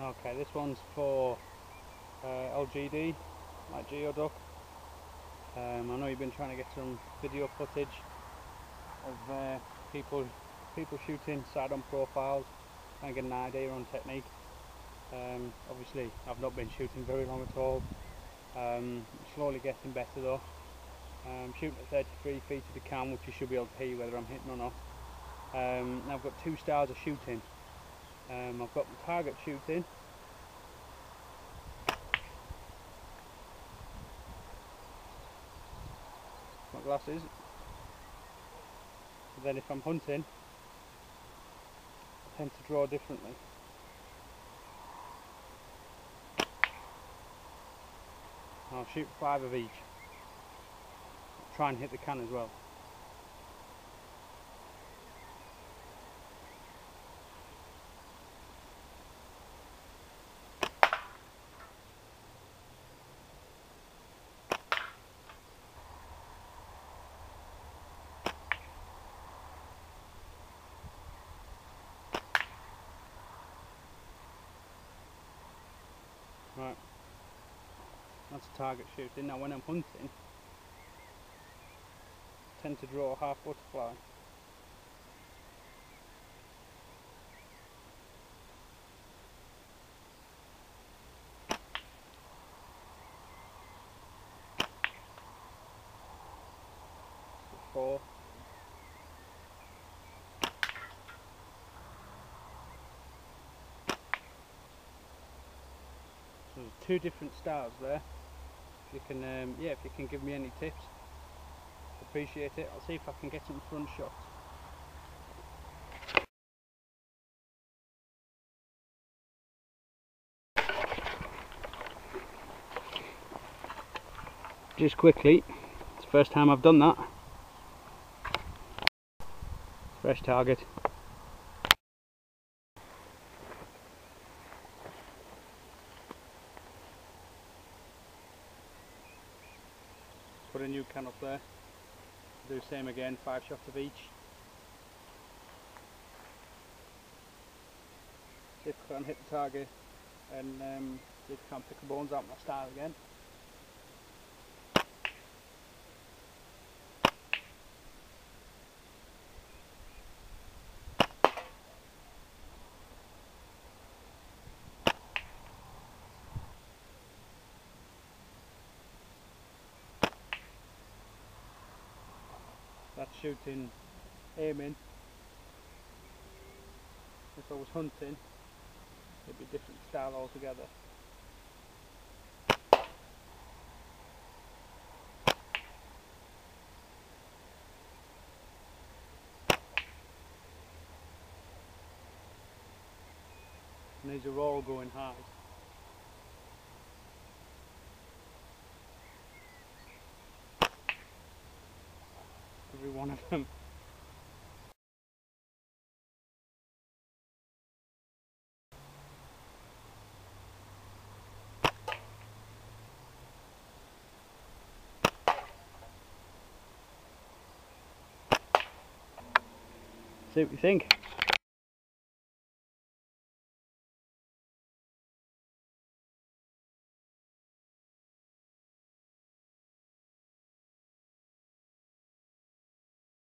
Okay, this one's for uh, LGD, like Geoduck. Um, I know you've been trying to get some video footage of uh, people people shooting side-on profiles, trying to get an idea on technique. Um, obviously, I've not been shooting very long at all. Um, slowly getting better though. I'm shooting at 33 feet to the cam, which you should be able to hear whether I'm hitting or not. Um, I've got two styles of shooting. Um, I've got the target shooting. My glasses. But then if I'm hunting, I tend to draw differently. I'll shoot five of each. Try and hit the can as well. Right. That's a target shooting. Now when I'm hunting, I tend to draw a half butterfly. Four. So there's two different styles there. If you can, um, yeah, if you can give me any tips, appreciate it. I'll see if I can get some front shots. Just quickly, it's the first time I've done that. Fresh target. Put a new can up there. Do same again, five shots of each. See if I can hit the target and um, see if I can pick the bones out my style again. Shooting, aiming. If I was hunting, it'd be a different style altogether. And these are all going high. One of them. See what you think.